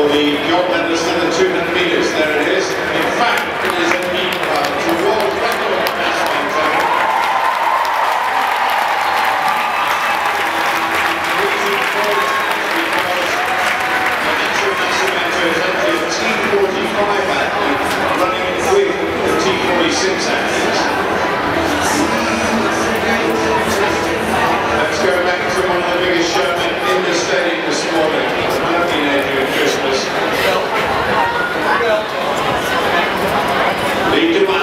for the gold medalist in the 200 Wait, goodbye.